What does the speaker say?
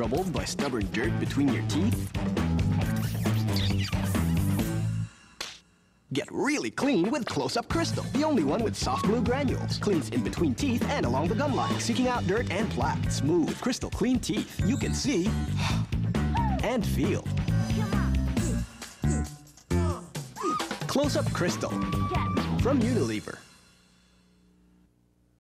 troubled by stubborn dirt between your teeth? Get really clean with Close-Up Crystal, the only one with soft blue granules. Cleans in between teeth and along the gum line, seeking out dirt and plaque. Smooth, crystal clean teeth. You can see and feel. Close-Up Crystal from Unilever.